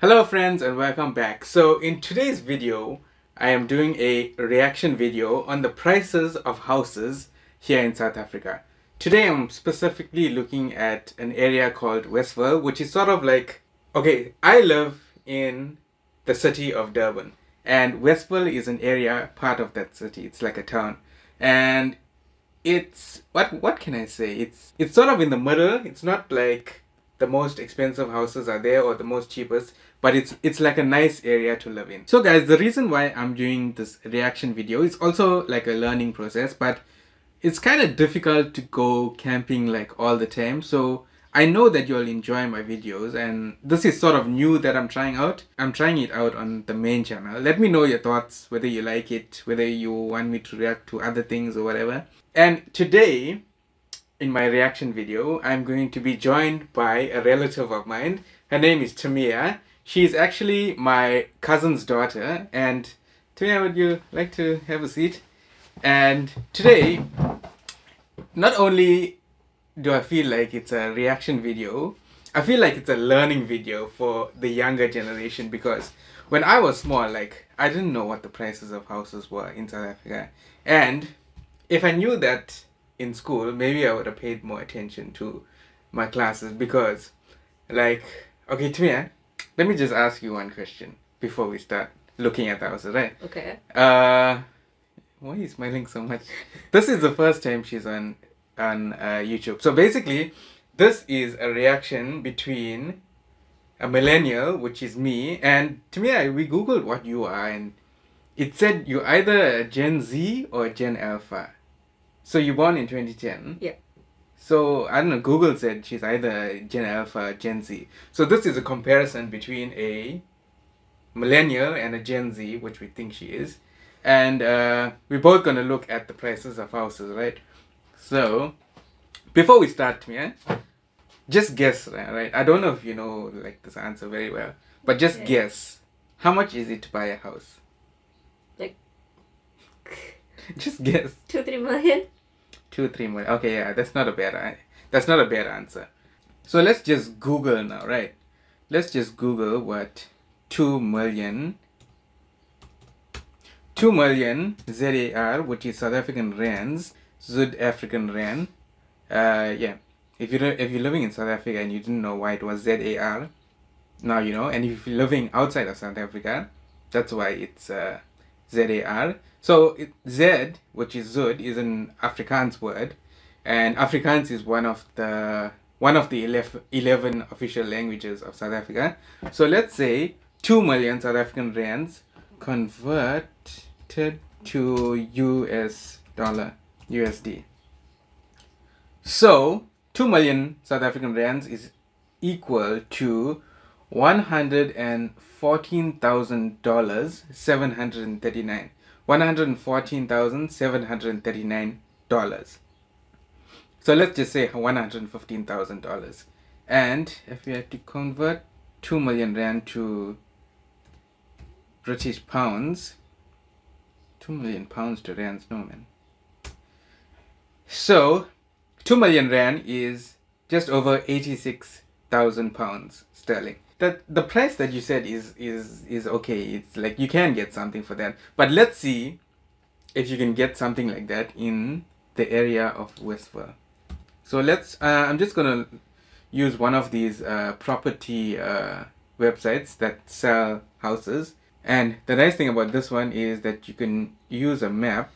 Hello friends and welcome back. So in today's video, I am doing a reaction video on the prices of houses here in South Africa. Today I'm specifically looking at an area called Westville, which is sort of like, okay, I live in the city of Durban and Westville is an area part of that city. It's like a town. And it's, what, what can I say? It's, it's sort of in the middle. It's not like the most expensive houses are there or the most cheapest but it's it's like a nice area to live in. So guys the reason why i'm doing this reaction video is also like a learning process but it's kind of difficult to go camping like all the time. So i know that you'll enjoy my videos and this is sort of new that i'm trying out. I'm trying it out on the main channel. Let me know your thoughts whether you like it whether you want me to react to other things or whatever. And today in my reaction video, I'm going to be joined by a relative of mine. Her name is Tamia. She's actually my cousin's daughter. And Tamia, would you like to have a seat? And today, not only do I feel like it's a reaction video, I feel like it's a learning video for the younger generation because when I was small, like, I didn't know what the prices of houses were in South Africa. And if I knew that in school, maybe I would have paid more attention to my classes because, like, okay, Tamia, eh? Let me just ask you one question before we start looking at the houses, right? Okay. Uh, why are you smiling so much? this is the first time she's on on uh, YouTube. So basically, this is a reaction between a millennial, which is me, and to Tamia, we googled what you are, and it said you're either a Gen Z or a Gen Alpha. So you born in 2010? Yeah. So I don't know. Google said she's either Gen Alpha, or Gen Z. So this is a comparison between a millennial and a Gen Z, which we think she is, and uh, we're both gonna look at the prices of houses, right? So before we start, yeah, just guess, right? I don't know if you know like this answer very well, but just Okay. guess. How much is it to buy a house? Like Just guess. two, three million? Two, three million. Okay, yeah, that's not a bad. That's not a bad answer. So let's just Google now, right? Let's just Google what two million. Two million ZAR, which is South African rands, South African rand. Uh, yeah. If you're if you're living in South Africa and you didn't know why it was ZAR, now you know. And if you're living outside of South Africa, that's why it's uh, ZAR. So it, Z, which is Zud, is an Afrikaans word, and Afrikaans is one of the one of the 11, 11 official languages of South Africa. So let's say two million South African rands converted to US dollar USD. So two million South African rands is equal to one hundred and fourteen thousand dollars seven hundred and thirty nine. One hundred and fourteen thousand seven hundred and thirty nine dollars. So let's just say one hundred and if we had to convert two million rand to British pounds, two million pounds to rands, no man. So 2 million rand is just over 86,000 pounds sterling. That the price that you said is is is okay. It's like you can get something for that. But let's see if you can get something like that in the area of Westville. So let's uh, I'm just to use one of these uh, property uh, websites that sell houses. And the nice thing about this one is that you can use a map.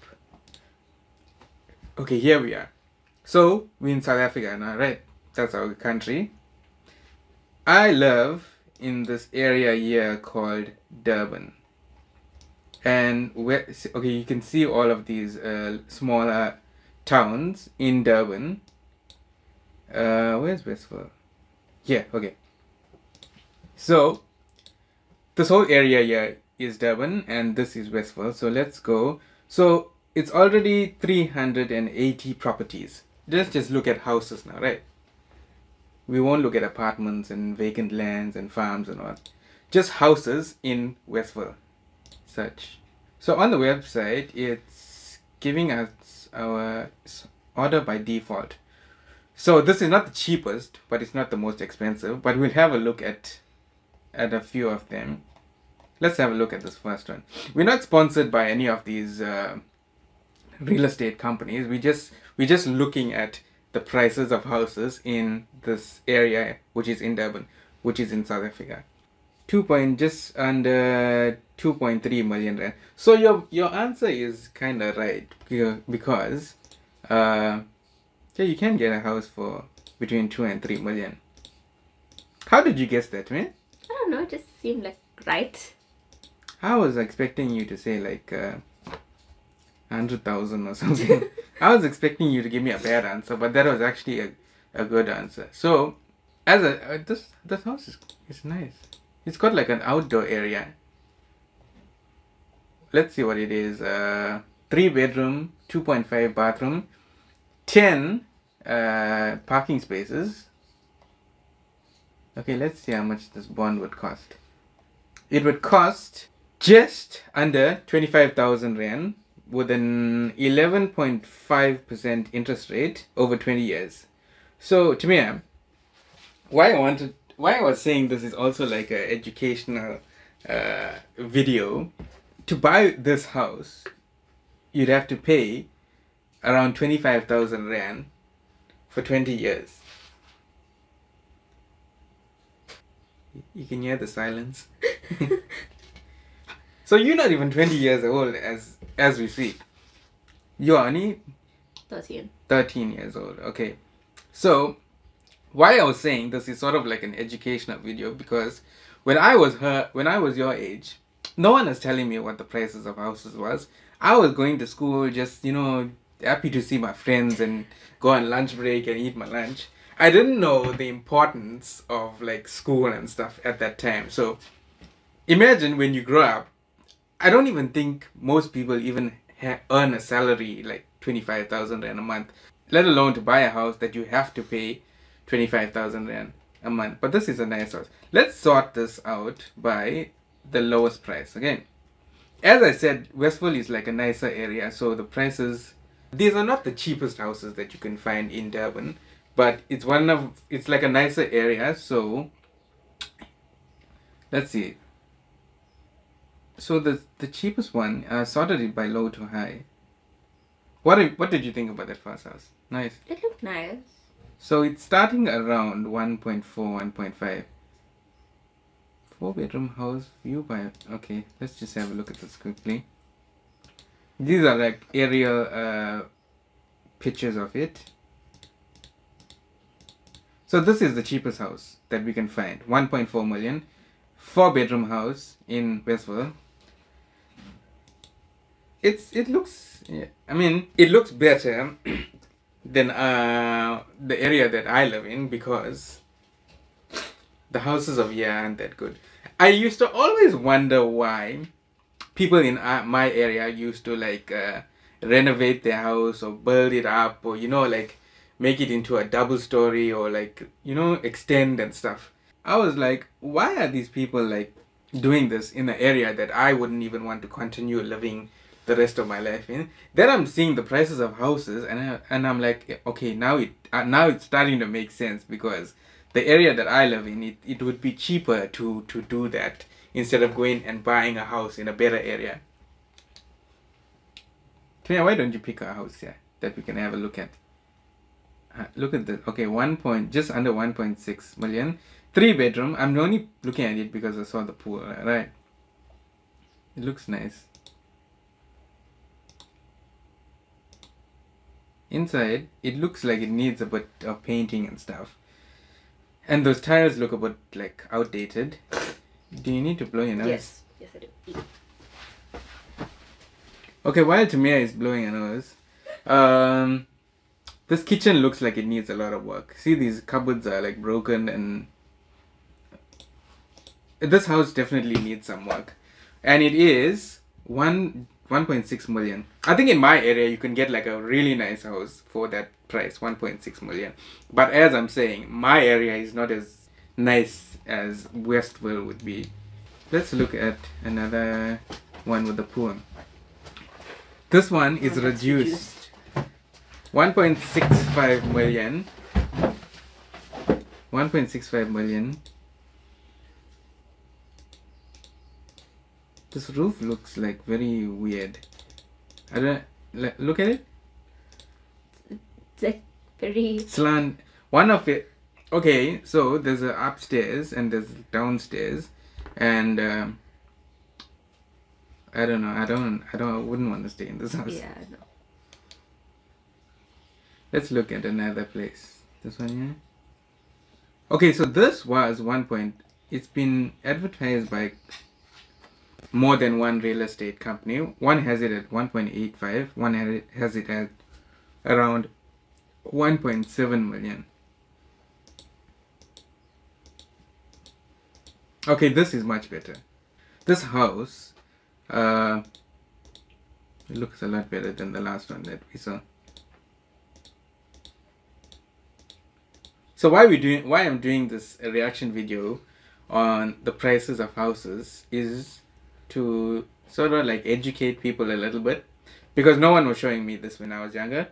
Okay, here we are. So we're in South Africa now, right? That's our country. I live in this area here called Durban. And where okay, you can see all of these uh, smaller towns in Durban. Uh, where's Westville? Yeah, okay. So this whole area here is Durban and this is Westville. So let's go. So it's already 380 properties. Let's just look at houses now, right? We won't look at apartments and vacant lands and farms and all. Just houses in Westville. Search. So on the website, it's giving us our order by default. So this is not the cheapest, but it's not the most expensive. But we'll have a look at at a few of them. Let's have a look at this first one. We're not sponsored by any of these uh, real estate companies. We just we're just looking at the prices of houses in this area, which is in Durban, which is in South Africa. Two point just under two point three million rand. So your your answer is kind of right because uh, yeah, you can get a house for between two and three million. How did you guess that, man? I don't know. It just seemed like right. I was expecting you to say like uh, hundred thousand or something. I was expecting you to give me a bad answer, but that was actually a, a good answer. So, as a uh, this this house is is nice. It's got like an outdoor area. Let's see what it is. Uh, three bedroom, two point five bathroom, ten uh, parking spaces. Okay, let's see how much this bond would cost. It would cost just under 25,000 Rand with an 11.5% interest rate over 20 years. So, Tamia, why I wanted, why I was saying this is also like a educational uh, video. To buy this house, you'd have to pay around 25,000 Rand for 20 years. You can hear the silence. so you're not even 20 years old as as we speak. You're only 13. 13 years old. Okay. So why I was saying this is sort of like an educational video because when I was her when I was your age, no one was telling me what the prices of houses was. I was going to school just, you know, happy to see my friends and go on lunch break and eat my lunch. I didn't know the importance of like school and stuff at that time. So imagine when you grow up, I don't even think most people even ha- earn a salary like 25,000 rand a month, let alone to buy a house that you have to pay 25,000 rand a month. But this is a nice house. Let's sort this out by the lowest price. Again, as I said, Westville is like a nicer area, so the prices these are not the cheapest houses that you can find in Durban, but it's one of it's like a nicer area, so let's see. So the the cheapest one, I sorted it by low to high. What did- what did you think about that first house? Nice. It looked nice. So it's starting around 1.4, 1.5. Four bedroom house view by okay, let's just have a look at this quickly. These are like aerial uh, pictures of it. So this is the cheapest house that we can find. 1.4 million. Four bedroom house in Westville. It's it looks yeah, I mean it looks better than uh the area that I live in because the houses of here aren't that good. I used to always wonder why people in uh, my area used to like uh, renovate their house or build it up or you know like make it into a double story or like you know extend and stuff. I was like, why are these people like doing this in an area that I wouldn't even want to continue living the rest of my life in? Then I'm seeing the prices of houses and I, and I'm like, okay, now it uh, now it's starting to make sense because the area that I live in, it, it would be cheaper to to do that instead of going and buying a house in a better area. Tia, why don't you pick a house here that we can have a look at? Uh, look at this. Okay, one point, just under 1.6 million. Three bedroom. I'm only looking at it because I saw the pool, right? It looks nice. Inside, it looks like it needs a bit of painting and stuff. And those tires look a bit like outdated. Do you need to blow your nose? Yes. Yes, I do. Okay, while Tamia is blowing her nose, um, this kitchen looks like it needs a lot of work. See, these cupboards are like broken, and this house definitely needs some work. And it is one 1.6 million. I think in my area you can get like a really nice house for that price, 1.6 million. But as I'm saying, my area is not as nice as Westville would be. Let's look at another one with the pool. This one is reduced. 1.65 million. 1.65 million. This roof looks like very weird. I don't like, look at it. It's like very. Slant. One of it. Okay, so there's a upstairs and there's downstairs, and um, I don't know. I don't. I don't. I wouldn't want to stay in this house. Yeah, no. Let's look at another place. This one here. Okay, so this was one point. It's been advertised by more than one real estate company. One has it at 1.85. One has it, at around 1.7 million. Okay, this is much better. This house uh, looks a lot better than the last one that we saw. So why we doing why I'm doing this reaction video on the prices of houses is to sort of like educate people a little bit because no one was showing me this when I was younger.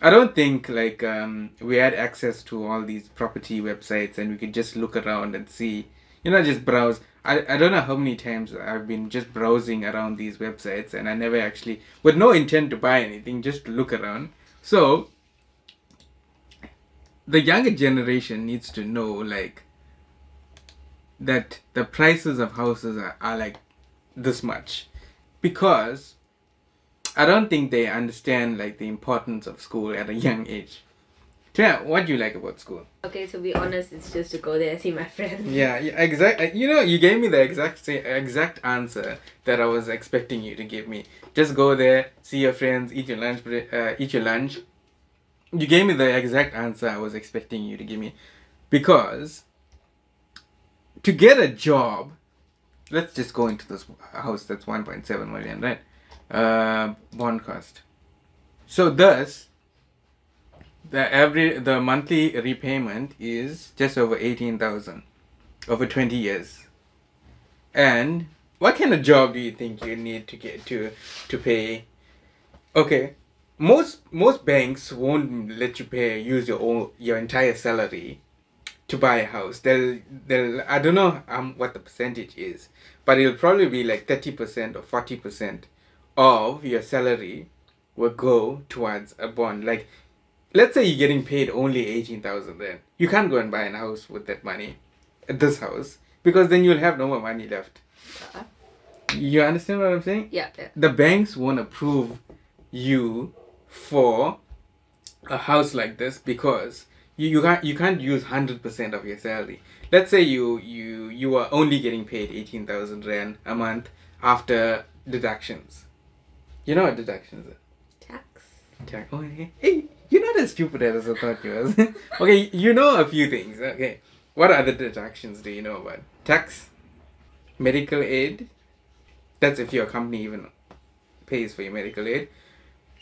I don't think like um, we had access to all these property websites and we could just look around and see, you know, just browse. I, I don't know how many times I've been just browsing around these websites and I never actually, with no intent to buy anything, just to look around. So, the younger generation needs to know like that the prices of houses are, are like this much because I don't think they understand like the importance of school at a young age. Yeah, what do you like about school? Okay, to be honest, it's just to go there and see my friends. Yeah, yeah exact. You know, you gave me the exact same, exact answer that I was expecting you to give me. Just go there, see your friends, eat your lunch, uh, eat your lunch. You gave me the exact answer I was expecting you to give me, because to get a job, let's just go into this house that's 1.7 million, right? Uh, bond cost. So thus, the every the monthly repayment is just over 18,000 over 20 years. And what kind of job do you think you need to get to to pay? Okay, most most banks won't let you pay use your own your entire salary to buy a house. They'll they'll I don't know um what the percentage is, but it'll probably be like 30% or 40% of your salary will go towards a bond. Like let's say you're getting paid only 18,000 then. You can't go and buy a house with that money. At this house because then you'll have no more money left. Uh, You understand what I'm saying? yeah, yeah. the banks won't approve you for a house like this because you, you can't you can't use hundred percent of your salary. Let's say you you you are only getting paid eighteen thousand rand a month after deductions. You know what deductions are? Tax. Tax. Oh, hey, hey, you're not as stupid as I thought you was. okay, you know a few things. Okay, what other deductions do you know about? Tax, medical aid. That's if your company even pays for your medical aid.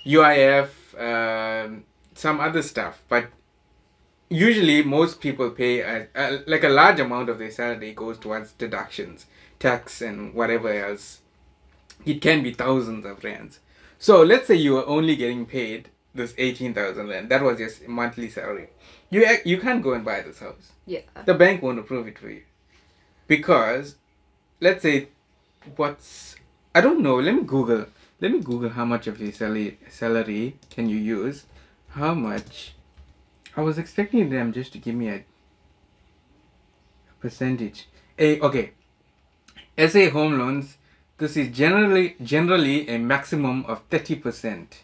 UIF, um, some other stuff, but usually most people pay a, a, like a large amount of their salary goes towards deductions, tax, and whatever else. It can be thousands of rands. So let's say you are only getting paid this eighteen thousand rand. That was your monthly salary. You you can't go and buy this house. Yeah. The bank won't approve it for you because let's say what's I don't know. Let me Google. Let me Google how much of your salary salary can you use. How much? I was expecting them just to give me a, percentage. A okay. SA home loans. This is generally generally a maximum of thirty percent.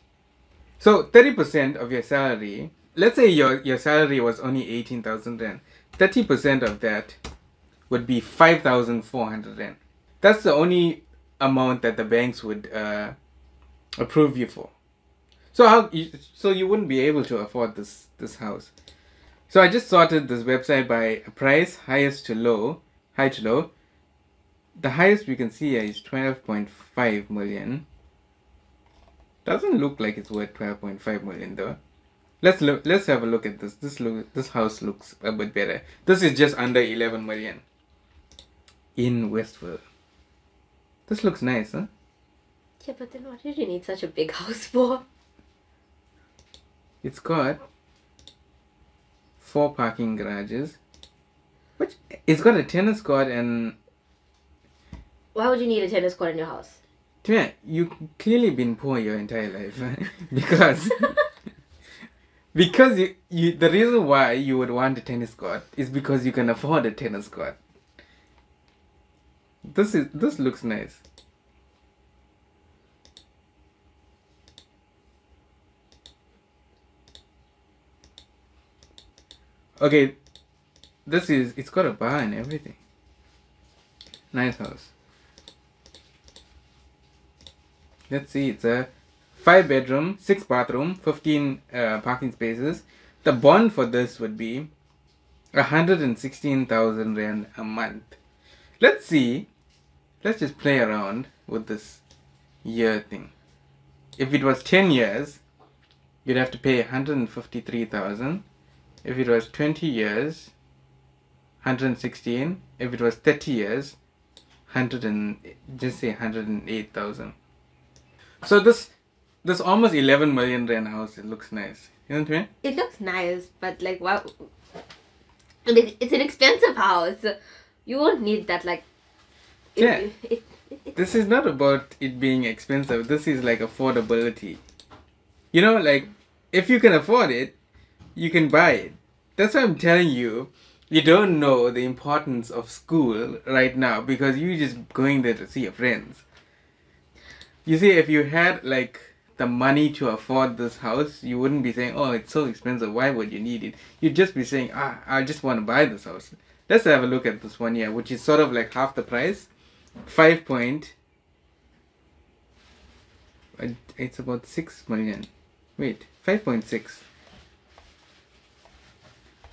So thirty percent of your salary. Let's say your your salary was only eighteen thousand rand. Thirty percent of that would be five thousand four hundred rand. That's the only amount that the banks would uh, approve you for. So how you, so you wouldn't be able to afford this this house. So I just sorted this website by price, highest to low, high to low. The highest we can see here is twelve point five million. Doesn't look like it's worth twelve point five million though. Let's look. Let's have a look at this. This look. This house looks a bit better. This is just under eleven million. In Westville. This looks nice, huh? Yeah, but then what did you need such a big house for? It's got four parking garages. Which it's got a tennis court and Why would you need a tennis court in your house? Yeah, you clearly been poor your entire life because because you, you the reason why you would want a tennis court is because you can afford a tennis court. This is this looks nice. Okay, this is it's got a bar and everything. Nice house. Let's see, it's a five bedroom, six bathroom, 15 uh, parking spaces. The bond for this would be 116,000 rand a month. Let's see, let's just play around with this year thing. If it was 10 years, you'd have to pay 153,000. If it was 20 years, 116. If it was 30 years, 100 and just say 108,000. So this this almost 11 million rand house, it looks nice. You know what I mean? It looks nice, but like, wow. It, it's an expensive house. You won't need that, like. it- Yeah. it- it- This is not about it being expensive. This is like affordability. You know, like if you can afford it, you can buy it. That's why I'm telling you, you don't know the importance of school right now because you're just going there to see your friends. You see, if you had like the money to afford this house, you wouldn't be saying, "Oh, it's so expensive. Why would you need it?" You'd just be saying, "Ah, I just want to buy this house." Let's have a look at this one here, which is sort of like half the price. Five point. uh, It's about six million. Wait, five point six.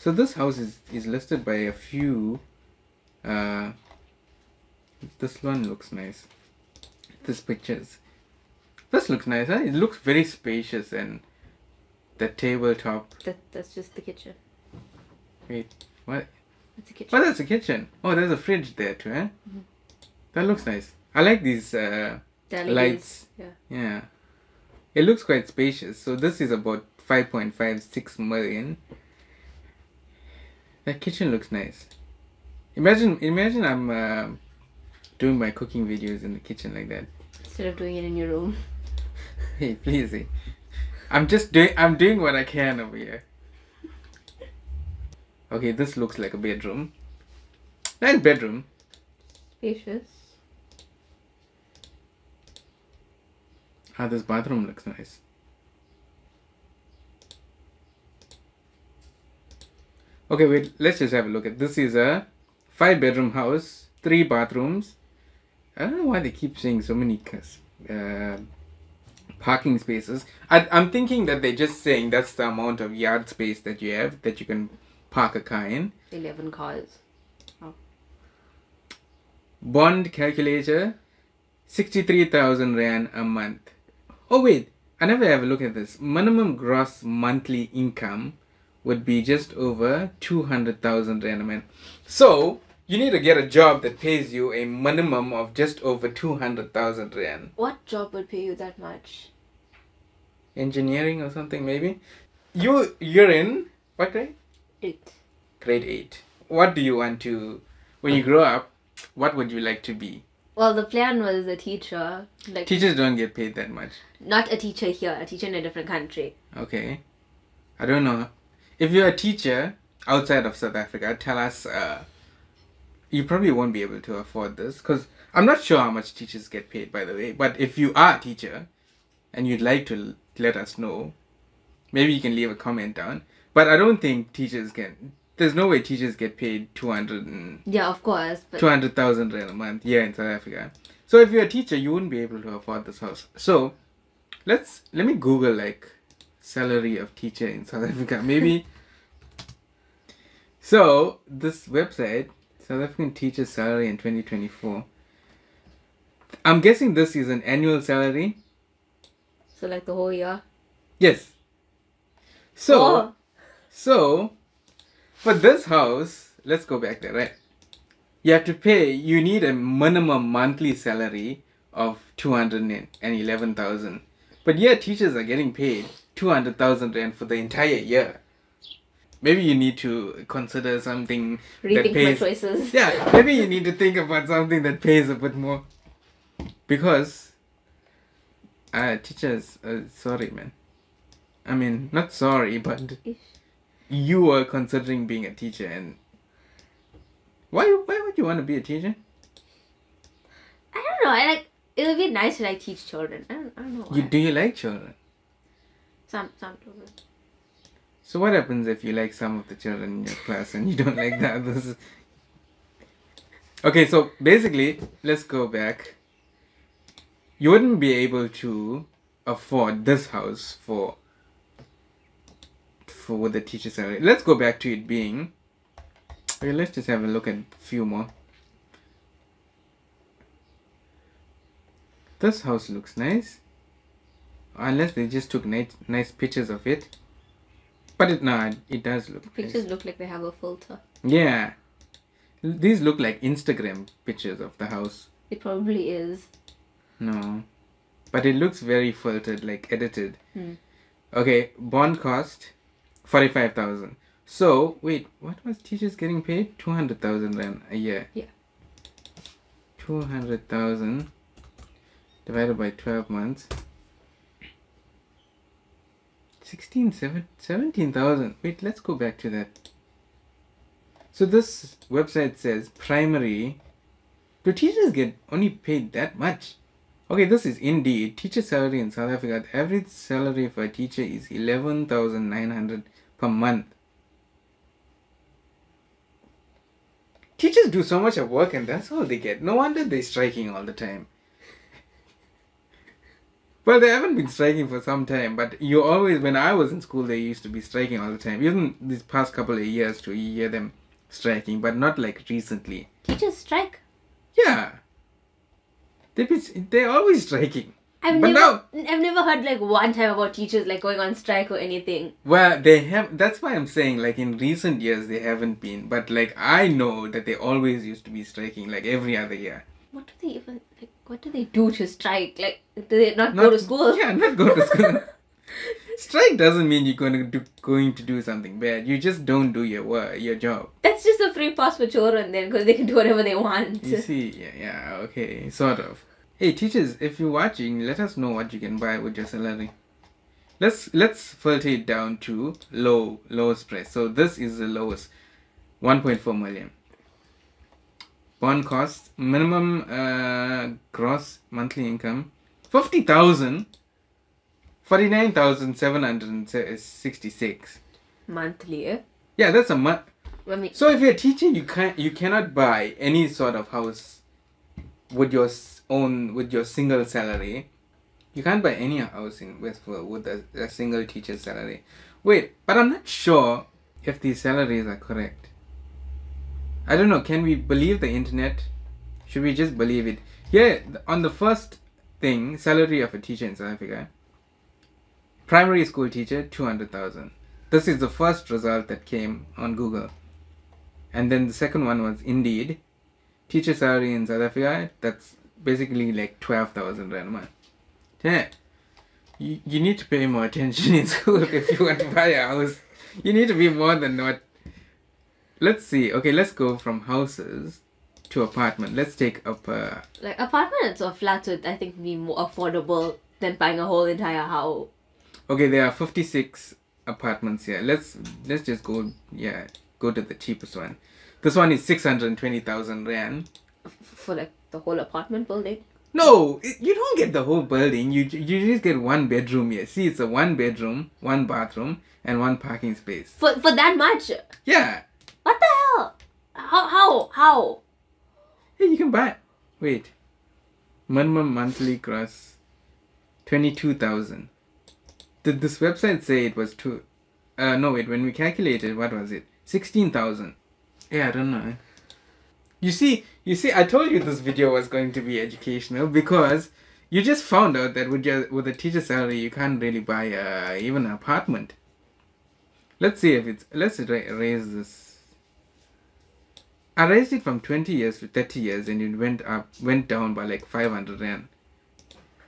So this house is is listed by a few. Uh, this one looks nice. This pictures. This looks nice. Huh? It looks very spacious and the tabletop. that, that's just the kitchen. Wait, what? That's the kitchen. Oh, that's a kitchen. Oh, there's a fridge there too, eh? That looks nice. I like these uh, lights. Yeah. Yeah. It looks quite spacious. So this is about 5.56 million. That kitchen looks nice. Imagine imagine I'm uh, doing my cooking videos in the kitchen like that. Instead of doing it in your room. Hey, please. eh. I'm just doing I'm doing what I can over here. Okay, this looks like a bedroom. Nice bedroom. Spacious. Ah, this bathroom looks nice. Okay, wait, let's just have a look at this is a five bedroom house, three bathrooms. I don't know why they keep saying so many uh, parking spaces. I, I'm thinking that they're just saying that's the amount of yard space that you have that you can park a car in. 11 cars. Bond calculator 63,000 Rand a month. Oh, wait, I never have a look at this. Minimum gross monthly income would be just over 200,000 Rand. So, you need to get a job that pays you a minimum of just over 200,000 Rand. What job would pay you that much? Engineering or something, maybe? You, you're in what grade? Eight. Grade 8. What do you want to, when you grow up, what would you like to be? Well, the plan was a teacher. Like, Teachers don't get paid that much. not a teacher here, a teacher in a different country. Okay. I don't know. If you're a teacher outside of South Africa, tell us. Uh, you probably won't be able to afford this because I'm not sure how much teachers get paid, by the way. But if you are a teacher and you'd like to l- let us know, maybe you can leave a comment down. But I don't think teachers can. There's no way teachers get paid 200 and Yeah, of course. But 200,000 rand a month yeah in South Africa. So if you're a teacher, you wouldn't be able to afford this house. So let's let me Google like salary of teacher in South Africa. Maybe. so this website, South African teacher salary in 2024. I'm guessing this is an annual salary. so like the whole year. Yes. So. Oh, So, for this house, let's go back there, right? You have to pay, you need a minimum monthly salary of 211,000. But yeah, teachers are getting paid 200,000 rand for the entire year. Maybe you need to consider something that rethink my choices. Yeah, maybe you need to think about something that pays a bit more. because uh, teachers, uh, sorry, man. I mean, not sorry, but you were considering being a teacher, and why? Why would you want to be a teacher? I don't know. I like it would be nice to like teach children. I don't. I don't know. Why. You do you like children? Some some children. So what happens if you like some of the children in your class and you don't like the others? Okay, so basically, let's go back. You wouldn't be able to afford this house for for the teacher salary. Let's go back to it being. Okay, let's just have a look at a few more. This house looks nice. Unless they just took nice nice pictures of it. But it nah, it does look nice. Pictures look like they have a filter. Yeah. These look like Instagram pictures of the house. It probably is. No. But it looks very filtered, like edited. Hmm. Okay, bond cost 45,000. So, wait, what was teachers getting paid? 200,000 rand a year. Yeah. 200,000 divided by 12 months. 16, seven- 17,000. Wait, let's go back to that. So this website says primary. Do teachers get only paid that much? Okay, this is indeed teacher salary in South Africa. The average salary for a teacher is eleven thousand nine hundred per month. Teachers do so much of work and that's all they get. No wonder they're striking all the time. Well, they haven't been striking for some time, but you always, when I was in school, they used to be striking all the time. Even these past couple of years to hear them striking, but not like recently. Teachers strike. Yeah. They be, they're always striking. I've But never, I've never heard like one time about teachers like going on strike or anything. Well, they have. That's why I'm saying, like in recent years, they haven't been. But like I know that they always used to be striking, like every other year. What do they even? What do they do to strike? Like, do they not, go to school? Yeah, not go to school. Strike doesn't mean you're going to do going to do something bad. You just don't do your work, your job. That's just a free pass for children then, because they can do whatever they want. You see, yeah, yeah, okay, sort of. Hey, teachers, if you're watching, let us know what you can buy with your salary. Let's let's filter it down to low lowest price. So this is the lowest, 1.4 million. Bond cost minimum uh, gross monthly income, fifty thousand. 49,766. Monthly, eh? Yeah, that's a month. Mean, So if you're teaching, you can't you cannot buy any sort of house with your own with your single salary. You can't buy any house in with with a, a single teacher's salary. Wait, but I'm not sure if these salaries are correct. I don't know. Can we believe the internet? Should we just believe it? Here on the first thing, salary of a teacher in South Africa. Primary school teacher, two hundred thousand. This is the first result that came on Google. And then the second one was Indeed. Teacher salary in South Africa, that's basically like 12,000 rand a month. Yeah. You, you need to pay more attention in school if you want to buy a house. You need to be more than what. Let's see. Okay, let's go from houses to apartment. Let's take up. Uh, like apartments or flats would I think be more affordable than buying a whole entire house okay, there are 56 apartments here. Let's let's just go. Yeah, go to the cheapest one. This one is 620,000 rand. for like the whole apartment building. No, it- you don't get the whole building. You you just get one bedroom here. See, it's a one bedroom, one bathroom, and one parking space. For for that much? Yeah, What the hell? How how how? hey, you can buy. Wait, minimum monthly gross, twenty two thousand. Did this website say it was two? Uh, no, wait. When we calculated, what was it? Sixteen thousand. Yeah, I don't know. You see, you see, I told you this video was going to be educational because you just found out that with your with a teacher salary, you can't really buy uh, even an apartment. Let's see if it's. Let's ra- raise this. I raised it from twenty years to thirty years, and it went up, went down by like five hundred rand.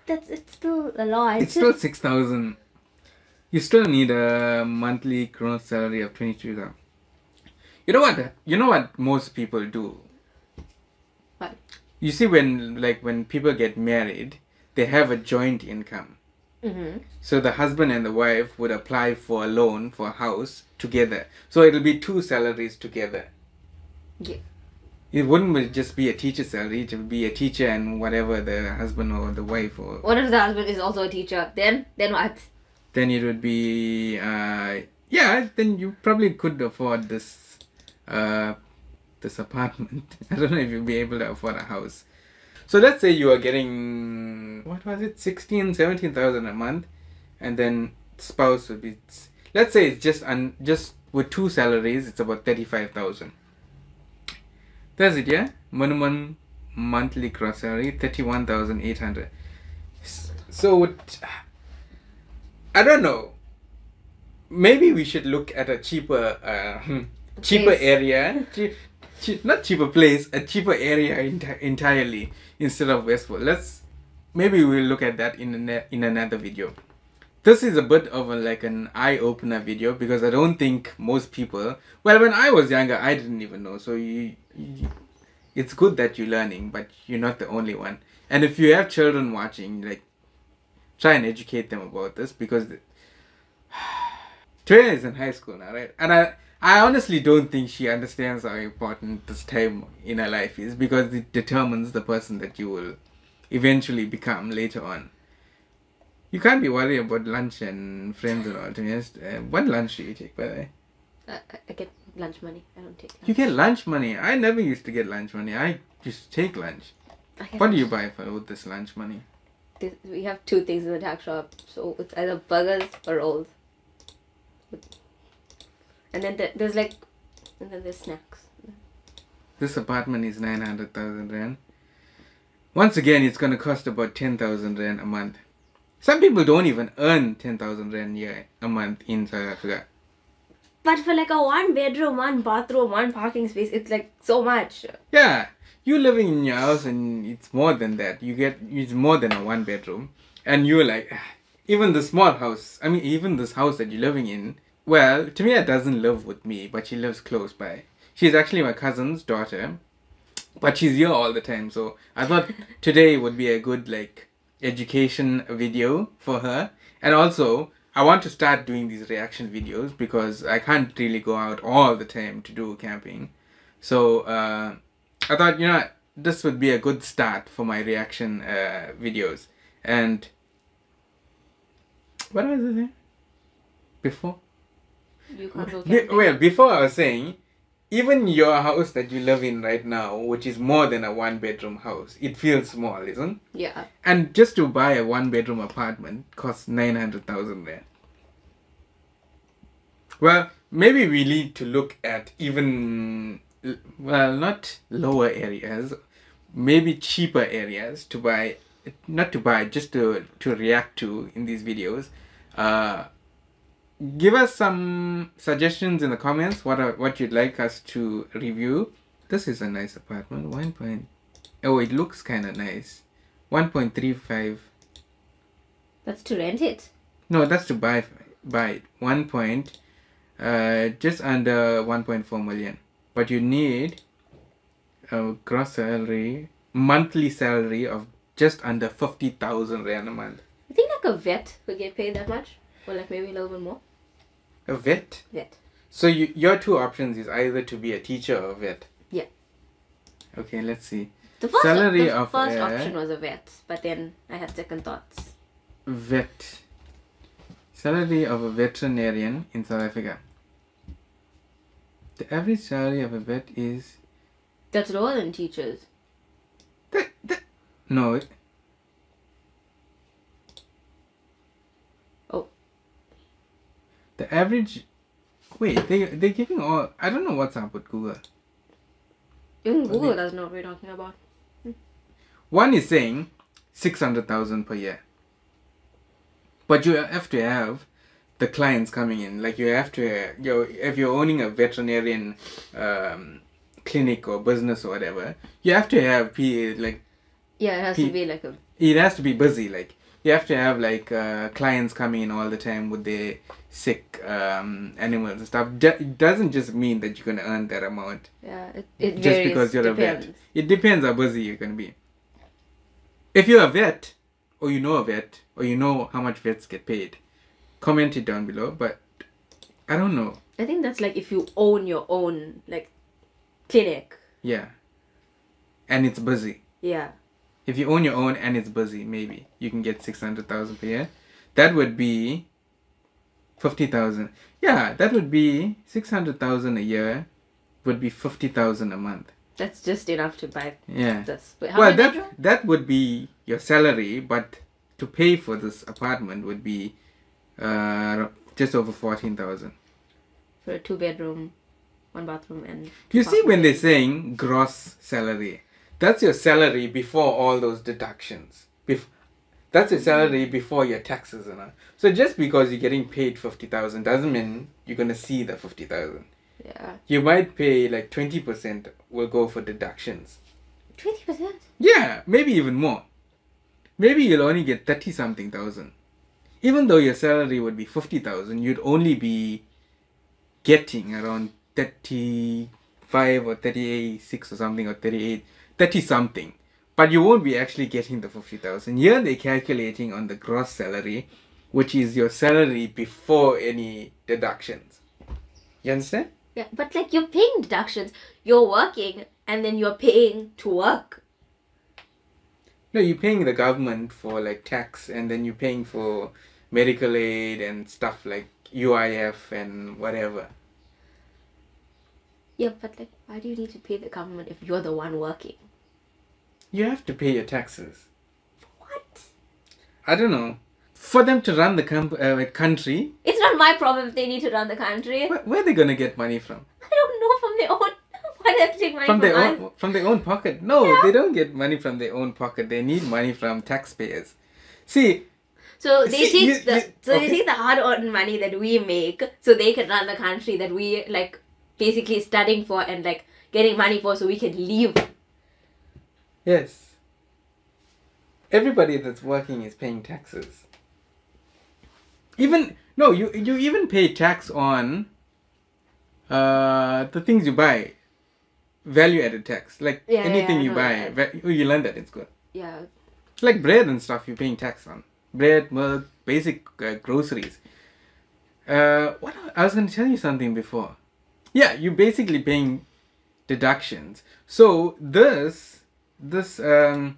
That's it's still a lot. It's still six thousand. You still need a monthly gross salary of twenty two thousand. You know what? You know what most people do. What? you see when like when people get married, they have a joint income. Mm-hmm. So the husband and the wife would apply for a loan for a house together. So it'll be two salaries together. Yeah. It wouldn't just be a teacher salary. It would be a teacher and whatever the husband or the wife or What if the husband is also a teacher? Then, then what? then it would be uh yeah then you probably could afford this uh this apartment i don't know if you'll be able to afford a house so let's say you are getting what was it 16 17000 a month and then spouse would be let's say it's just un, just with two salaries it's about 35000 that's it yeah minimum monthly gross salary 31800 so I don't know. Maybe we should look at a cheaper, uh, hmm, cheaper Place. area. Che- che- not cheaper place, a cheaper area enti- entirely instead of Westwood. Let's maybe we'll look at that in an, in another video. This is a bit of a, like an eye opener video because I don't think most people. Well, when I was younger, I didn't even know. So you, you it's good that you're learning, but you're not the only one. And if you have children watching, like try and educate them about this because Trina is in high school now, right? And I, I honestly don't think she understands how important this time in her life is because it determines the person that you will eventually become later on. You can't be worried about lunch and friends and all. To be honest, uh, what lunch do you take, by the way? I, I- get lunch money. I don't take lunch. You get lunch money. I never used to get lunch money. I just take lunch. What do you buy for with this lunch money? This- We have two things in the tuck shop, so it's either burgers or rolls. And then there, there's like, and then there's snacks. This apartment is 900,000 rand. Once again, it's going to cost about 10,000 rand a month. Some people don't even earn 10,000 rand a year a month in South Africa. But for like a one bedroom, one bathroom, one parking space, it's like so much. Yeah, you living in your house and it's more than that. You get it's more than a one bedroom, and you're like, "Ah, even the small house. I mean, even this house that you're living in. Well, Tamia doesn't live with me, but she lives close by. She's actually my cousin's daughter, but she's here all the time. So I thought today would be a good like education video for her, and also. I want to start doing these reaction videos because I can't really go out all the time to do camping. So uh, I thought, you know, this would be a good start for my reaction uh, videos. And what was I saying? Before? You can't go camping. well, before I was saying, even your house that you live in right now, which is more than a one bedroom house, it feels small, isn't? Yeah. And just to buy a one bedroom apartment costs 900,000 there. Well, maybe we need to look at even, well, not lower areas, maybe cheaper areas to buy, not to buy, just to, to react to in these videos. Uh, give us some suggestions in the comments what are, what you'd like us to review. This is a nice apartment. One point. Oh, it looks kind of nice. 1.35 That's to rent it. no that's to buy buy it 1 point uh just under 1.4 million but you need a gross salary monthly salary of just under 50,000 rand a month I think like a vet would get paid that much, or like maybe a little bit more. A vet Vet. so you, your two options is either to be a teacher or a vet Yeah. okay let's see The first, Salary the of, first uh, option was a vet, but then I had second thoughts. vet salary of a veterinarian in south africa the average salary of a vet is That's lower than teachers. That, that, no. it- Oh. The average. Wait, they they're giving all. I don't know what's up with Google. Even Google they- doesn't know what we're talking about. One is saying six hundred thousand per year. But you have to have the clients coming in. Like you have to, you if you're owning a veterinarian um, clinic or business or whatever, you have to have P like Yeah, it has Pe- to be like a it has to be busy. Like you have to have like uh, clients coming in all the time with their sick um, animals and stuff. Ju- It doesn't just mean that you're gonna earn that amount Yeah, it, it just varies, because you're depends. a vet. It depends how busy you're gonna be. If you're a vet, or you know a vet, or you know how much vets get paid, comment it down below. But I don't know. I think that's like if you own your own like clinic. Yeah, and it's busy. Yeah. If you own your own and it's busy, maybe you can get six hundred thousand per year. That would be fifty thousand. Yeah, that would be six hundred thousand a year. Would be fifty thousand a month. That's just enough to buy Yeah. this. Wait, how well, that bedroom? that would be your salary, but to pay for this apartment would be uh, just over fourteen thousand. For a two bedroom, one bathroom and You see, when they're saying gross salary, that's your salary before all those deductions. Bef- that's your salary mm. before your taxes and all. So just because you're getting paid fifty thousand doesn't mean you're gonna see the fifty thousand. Yeah. You might pay like twenty percent will go for deductions. Twenty percent? Yeah, maybe even more. Maybe you'll only get 30 something thousand. Even though your salary would be 50,000, you'd only be getting around 35 or 36 or something or 38, 30 something. But you won't be actually getting the 50,000. Here they're calculating on the gross salary, which is your salary before any deductions. You understand? Yeah, but like you're paying deductions. You're working and then you're paying to work. No, you're paying the government for like tax, and then you're paying for medical aid and stuff like UIF and whatever. Yeah, but like why do you need to pay the government if you're the one working? You have to pay your taxes. What? I don't know. For them to run the com- uh, country, It's not my problem if they need to run the country. where, where are they gonna get money from? I don't know from their own. Why do they have to take money From from, their us? own from their own pocket? No, Yeah. they don't get money from their own pocket. They need money from taxpayers. See, So they See, take you- the you- so okay. they take the hard earned money that we make so they can run the country that we like basically studying for and like getting money for so we can leave. Yes. Everybody that's working is paying taxes. Even no, you you even pay tax on uh the things you buy. Value added tax. Like Yeah, anything yeah, you buy. Va- oh, you learn that in school. Yeah. Like bread and stuff you're paying tax on. Bread, milk, basic uh, groceries. Uh what I was going to tell you something before. Yeah, you're basically paying deductions. So this this um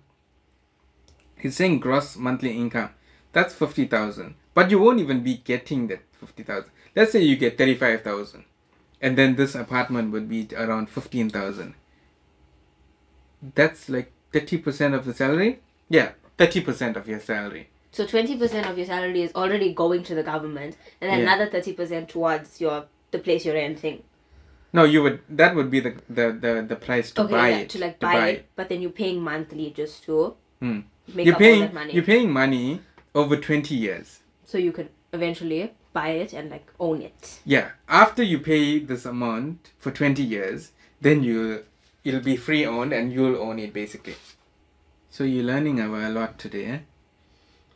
He's saying gross monthly income. That's fifty thousand. But you won't even be getting that fifty thousand. Let's say you get thirty five thousand. And then this apartment would be around fifteen thousand. That's like thirty percent of the salary? Yeah, thirty percent of your salary. So twenty percent of your salary is already going to the government, and Yeah. another thirty percent towards your the place you're renting. No, you would that would be the the, the, the price to okay, buy yeah, it. to like buy, it, but then you're paying monthly just to Hmm. make You're up all paying that money, you're paying money over twenty years. so you can eventually buy it and like own it. Yeah, after you pay this amount for 20 years, then you it'll be free owned and you'll own it basically. So you're learning a a lot today. Eh?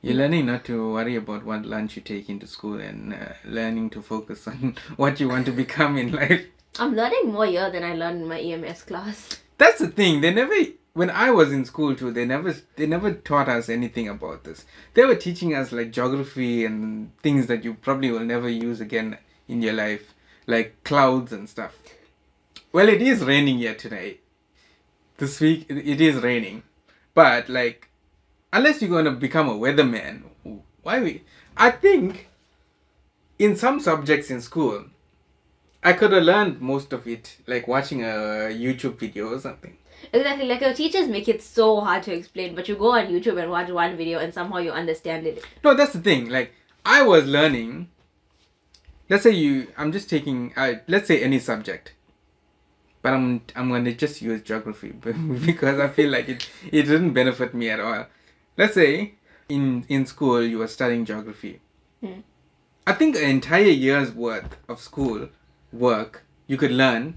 You're learning not to worry about what lunch you take into school and uh, learning to focus on what you want to become in life. I'm learning more here than I learned in my EMS class. That's the thing. They never when I was in school too, they never they never taught us anything about this. They were teaching us like geography and things that you probably will never use again in your life, like clouds and stuff. Well, it is raining here today. This week it is raining, but like, unless you're gonna become a weatherman, why we? I think in some subjects in school, I could have learned most of it like watching a YouTube video or something. Exactly, like your teachers make it so hard to explain, but you go on YouTube and watch one video and somehow you understand it. No, that's the thing. Like I was learning. Let's say you, I'm just taking. Uh, let's say any subject, but I'm I'm gonna just use geography because I feel like it it didn't benefit me at all. Let's say in in school you were studying geography. Hmm. I think an entire year's worth of school work you could learn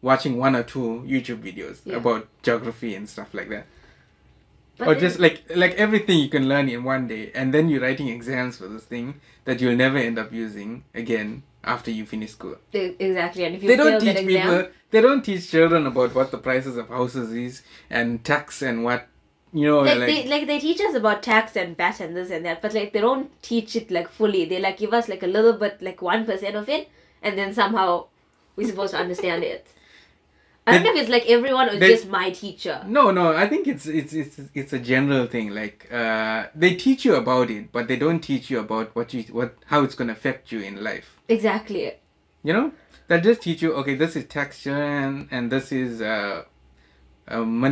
watching one or two YouTube videos Yeah. about geography and stuff like that. But or just like like everything you can learn in one day and then you're writing exams for this thing that you'll never end up using again after you finish school exactly, and if you they don't teach exam, people they don't teach children about what the prices of houses is and tax and what you know like, like, they like they teach us about tax and VAT and this and that, but like they don't teach it like fully. They like give us like a little bit, like one percent of it, and then somehow we're supposed to understand it. I don't know if it's like everyone or they- just my teacher. no no i think it's it's it's it's a general thing like uh they teach you about it but they don't teach you about what you what how it's going to affect you in life Exactly. you know they'll just teach you okay this is taxation and, and this is uh, uh, um,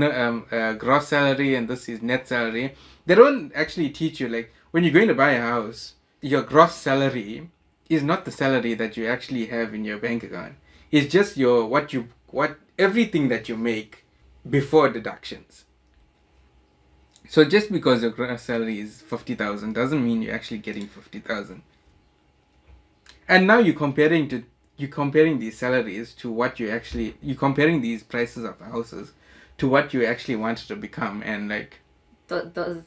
uh, gross salary and this is net salary they don't actually teach you like when you're going to buy a house your gross salary is not the salary that you actually have in your bank account. It's just your what you what everything that you make before deductions. So just because your gross salary is 50000 doesn't mean you're actually getting 50000 and now you're comparing to you're comparing these salaries to what you actually you're comparing these prices of houses to what you actually wanted to become and like those,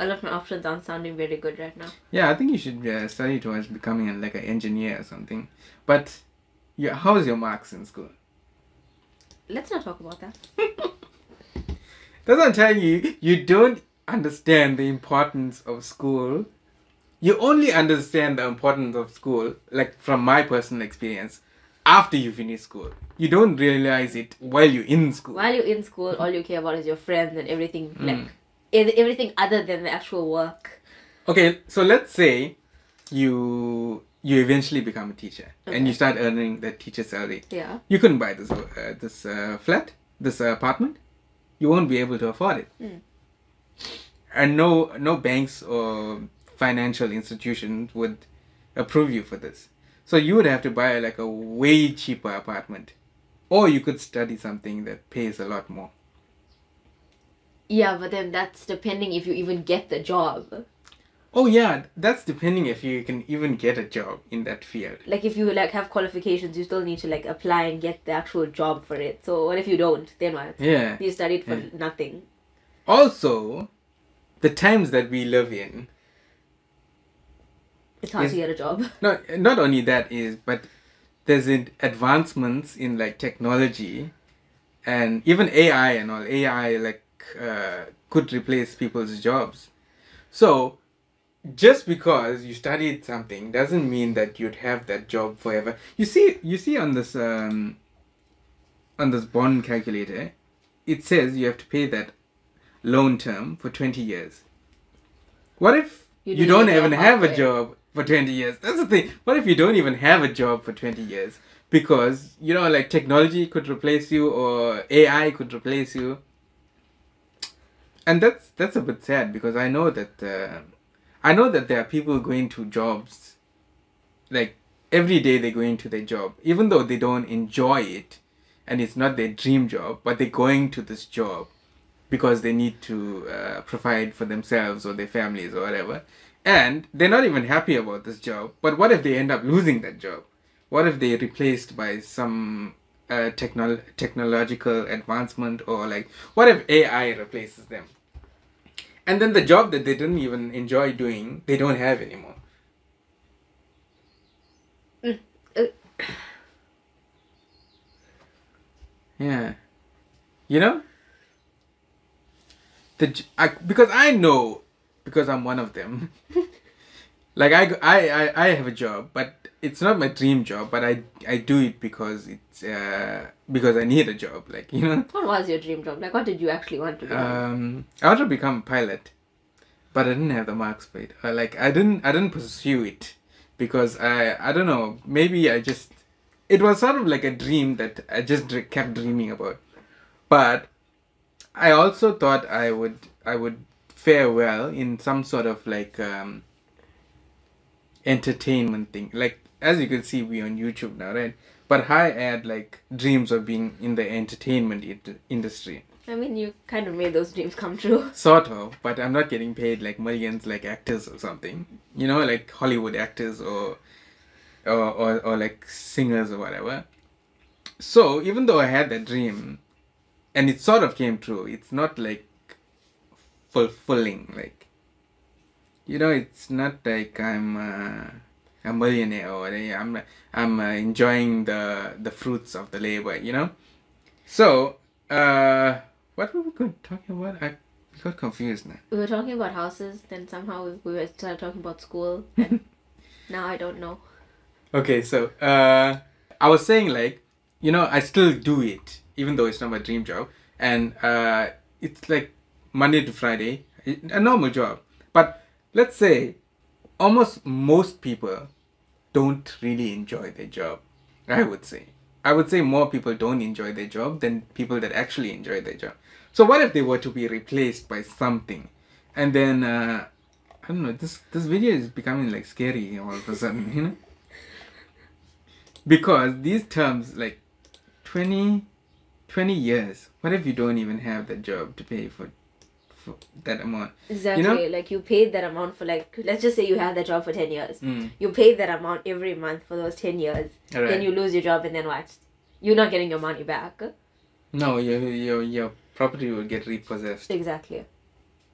if all of my options aren't sounding very good right now. yeah i think you should uh, study towards becoming a, like an engineer or something but yeah how's your marks in school Let's not talk about that. that's what i'm telling you you don't understand the importance of school you only understand the importance of school like from my personal experience after you finish school you don't realize it while you're in school While you're in school, all you care about is your friends and everything, Mm. like everything other than the actual work. Okay, so let's say you you eventually become a teacher and you start earning the teacher salary. Yeah. You couldn't buy this uh, this uh, flat, this uh, apartment. You won't be able to afford it. Mm. And no no banks or financial institutions would approve you for this. So you would have to buy like a way cheaper apartment. Or you could study something that pays a lot more. Yeah, but then that's depending if you even get the job. Oh yeah, that's depending if you can even get a job in that field. Like if you like have qualifications, you still need to like apply and get the actual job for it. So what if you don't? Then what? Yeah. You studied for Yeah. nothing. also the times that we live in It's hard Yes. to get a job. not not only that is but there's advancements in like technology and even ai and all ai like uh, could replace people's jobs. So just because you studied something doesn't mean that you'd have that job forever. You see you see on this um on this bond calculator it says you have to pay that loan term for 20 years. What if You you, do don't even have a job for 20 years? That's the thing. What if you don't even have a job for 20 years? Because you know like technology could replace you or ai could replace you and that's that's a bit sad because i know that uh, i know that there are people going to jobs like every day they go into their job even though they don't enjoy it and it's not their dream job but they're going to this job because they need to uh, provide for themselves or their families or whatever. And they're not even happy about this job but what if they end up losing that job? What if they're replaced by some uh, technol- technological advancement or like what if ai replaces them and then the job that they didn't even enjoy doing they don't have anymore. Yeah. You know? The I, because i know because i'm one of them. Like I I I have a job but it's not my dream job but i i do it because it's uh because i need a job like you know? What was your dream job? Like what did you actually want to do? um i want to become a pilot but i didn't have the marks for it. Uh, like i didn't i didn't pursue it because i i don't know maybe i just it was sort of like a dream that i just dr- kept dreaming about. But i also thought i would i would fare well in some sort of like um entertainment thing. Like as you can see we on youtube now right but i had like dreams of being in the entertainment in- industry I mean, you kind of made those dreams come true. Sort of, but I'm not getting paid like millions like actors or something. You know, like Hollywood actors or or or, or like singers or whatever. So even though I had that dream and it sort of came true, it's not like fulfilling. Like, you know, it's not like I'm uh, a millionaire or I'm I'm uh, enjoying the the fruits of the labor. You know. So, uh, what were we talking about? I got confused now. We were talking about houses, then somehow we, we were started talking about school, and now I don't know. Okay, so uh, I was saying like, you know, I still do it even though it's not my dream job, and uh, it's like Monday to Friday, a normal job. But let's say, almost most people don't really enjoy their job. I would say. I would say more people don't enjoy their job than people that actually enjoy their job. So what if they were to be replaced by something, and then uh, I don't know. This this video is becoming like scary all of a sudden, you know. Because these terms like 20, 20 years. What if you don't even have the job to pay for, for that amount? Exactly. know? Like you paid that amount for like let's just say you had that job for ten years. Mm. You paid that amount every month for those ten years. Alright. Then you lose your job and then what? You're not getting your money back. No, your your your property will get repossessed. Exactly.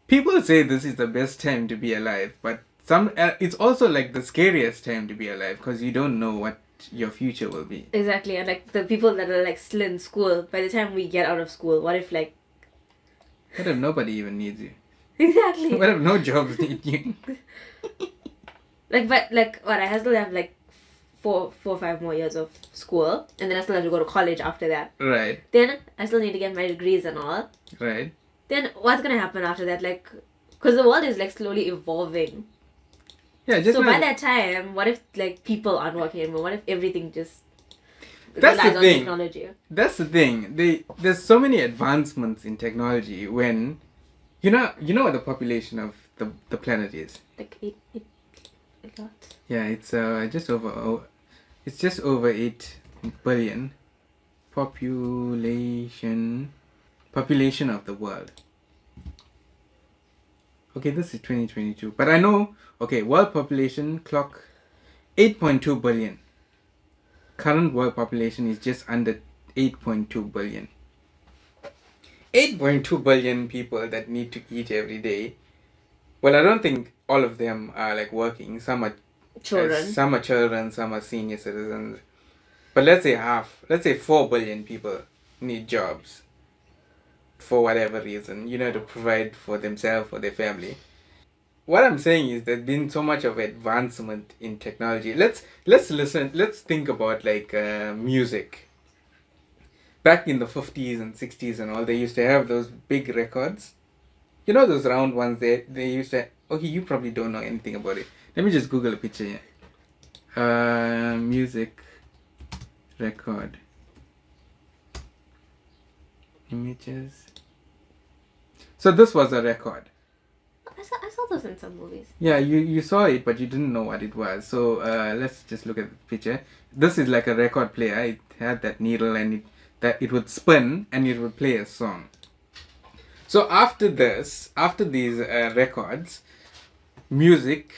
People say this is the best time to be alive, but some uh, it's also like the scariest time to be alive because you don't know what your future will be. Exactly. And like the people that are like still in school, by the time we get out of school, what if like What if nobody even needs you? Exactly. What if no jobs need you? like but like what I still have like four four or five more years of school and then I still have to go to college after that. Right, Then I still need to get my degrees and all. right. Then what's gonna happen after that? Like, because the world is like slowly evolving. Yeah, just so by that time, what if like people aren't working anymore? What if everything just That's the thing. technology? that's the thing. They there's so many advancements in technology when you know you know what the population of the the planet is. Like it, it, a lot. Yeah, it's uh just over oh, it's just over eight billion population population of the world. Okay, this is twenty twenty two. But I know okay, world population clock eight point two billion. Current world population is just under eight point two billion. Eight point two billion people that need to eat every day. Well, I don't think all of them are like working. Some are Children. some are children, some are senior citizens. But let's say half, let's say 4 billion people need jobs for whatever reason, you know, to provide for themselves or their family. What I'm saying is there's been so much of advancement in technology. Let's let's listen. Let's think about like uh, music. Back in the 50s and 60s and all, they used to have those big records. You know those round ones. They they used to. Okay, you probably don't know anything about it. Let me just Google a picture here. Uh, music record images. So this was a record. I saw, I saw those in some movies. Yeah, you you saw it, but you didn't know what it was. So uh, let's just look at the picture. This is like a record player. It had that needle, and it that it would spin, and it would play a song. So after this, after these uh, records, music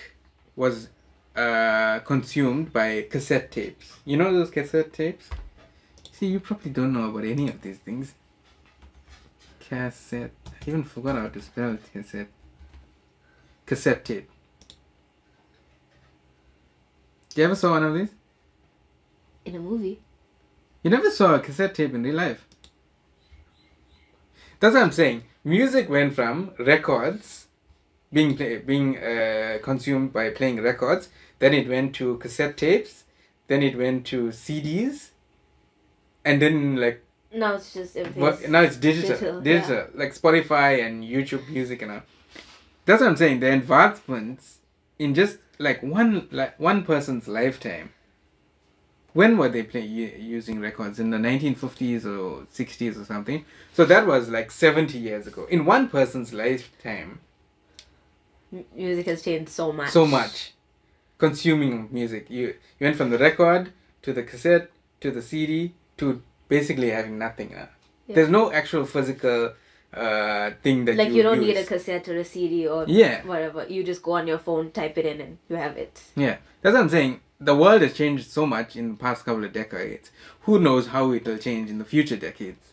was uh, consumed by cassette tapes. You know those cassette tapes? See, you probably don't know about any of these things. Cassette. I even forgot how to spell cassette. Cassette tape. You ever saw one of these? In a movie. You never saw a cassette tape in real life. That's what I'm saying. Music went from records being play, being uh, consumed by playing records, then it went to cassette tapes, then it went to CDs, and then like Now it's just everything. now it's digital, digital, digital, yeah. like Spotify and YouTube Music and all. That's what I'm saying. The advancements in just like one like one person's lifetime. When were they playing using records in the 1950s or 60s or something? So that was like 70 years ago. In one person's lifetime, music has changed so much. so much consuming music. You you went from the record to the cassette to the CD to basically having nothing. Uh. Yeah. There's no actual physical uh, thing that Like you you don't use. need a cassette or a CD or Yeah. whatever. You just go on your phone, type it in, and you have it. Yeah, that's what I'm saying. The world has changed so much in the past couple of decades. Who knows how it will change in the future decades?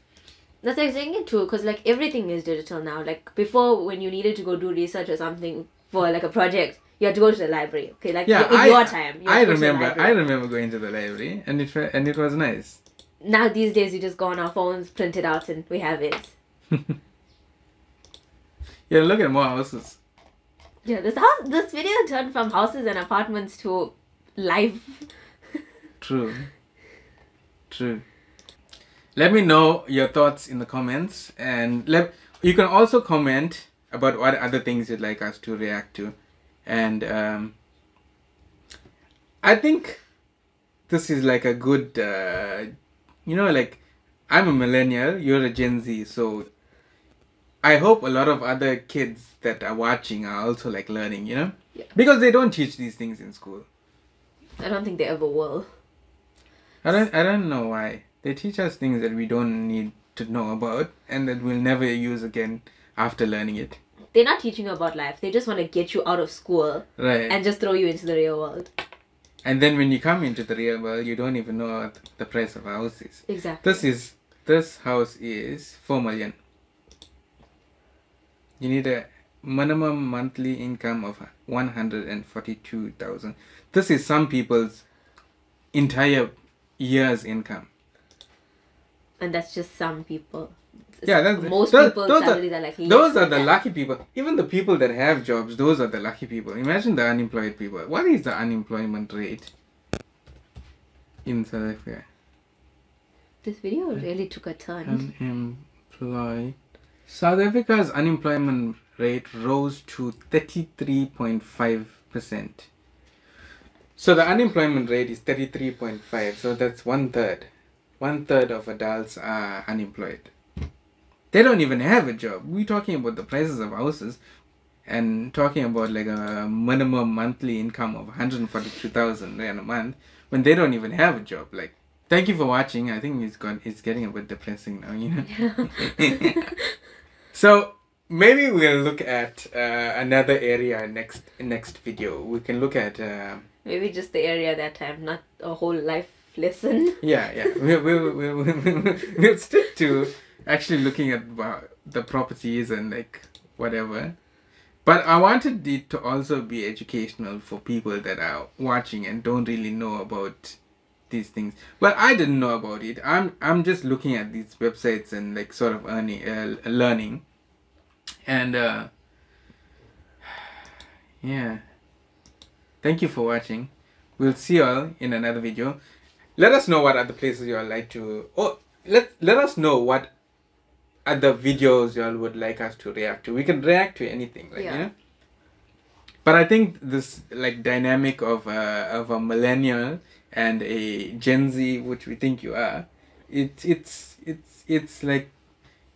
That's like saying too, because like everything is digital now. Like before, when you needed to go do research or something for like a project, you had to go to the library. Okay, like Yeah, in I- your time. you I to go to the remember. I remember going to the library, and it and it was nice. now these days, you just go on our phones, print it out, and we have it. Yeah, look at more houses. Yeah, this house, this video turned from houses and apartments to life. True. True. Let me know your thoughts in the comments, and let you can also comment about what other things you'd like us to react to, and um, I think this is like a good, uh, you know, like I'm a millennial, you're a Gen Z, so I hope a lot of other kids that are watching are also like learning, you know, Yeah. because they don't teach these things in school. I don't think they ever will. I don't I don't know why. They teach us things that we don't need to know about and that we'll never use again after learning it. They're not teaching you about life. They just want to get you out of school Right. And, just throw you into the real world. And then when you come into the real world you don't even know what the price of a house is. Exactly. This is this house is four million. You need a minimum monthly income of one hundred and forty two thousand. This is some people's entire year's income. and that's just some people. Yeah, that's- most those- people's those are- salaries are like Those are the that. lucky people. Even the people that have jobs, those are the lucky people. Imagine the unemployed people. What is the unemployment rate in South Africa? This video really took a turn. Unemployed. South Africa's unemployment rate rose to 33.5%. So the unemployment rate is 33.5. So that's one third. One third of adults are unemployed. They don't even have a job. We're talking about the prices of houses and talking about like a minimum monthly income of 142,000 rand a month when they don't even have a job. Like, thank you for watching. I think it's got it's getting a bit depressing now, you know. so maybe we'll look at uh, another area next next video. We can look at. Uh, Maybe just the area that time, not a whole life lesson. Yeah, yeah. We'll, we'll, we'll, we'll, we'll stick to actually looking at the properties and like whatever. But I wanted it to also be educational for people that are watching and don't really know about these things. Well, I didn't know about it. I'm I'm just looking at these websites and like sort of earning, uh, learning, and uh, yeah. Thank you for watching. We'll see you all in another video. Let us know what other places you all like to. Oh, let let us know what other videos you all would like us to react to. We can react to anything, like Yeah. you know. But I think this like dynamic of a of a millennial and a Gen Z, which we think you are, it's it's it's it's like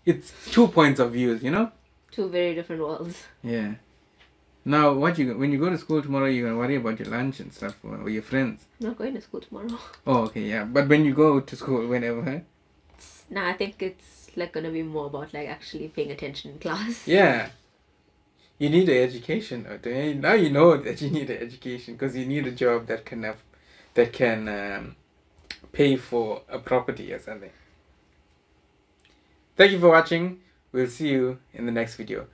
it's two points of views, you know. Two very different worlds. Yeah. Now, what you when you go to school tomorrow, you're gonna worry about your lunch and stuff or, your friends. I'm not going to school tomorrow. Oh, okay, yeah. But when you go to school, whenever, Nah, I think it's like gonna be more about like actually paying attention in class. yeah, you need an education. Okay? Now you know that you need an education because you need a job that can have, that can um, pay for a property or something. Thank you for watching. We'll see you in the next video.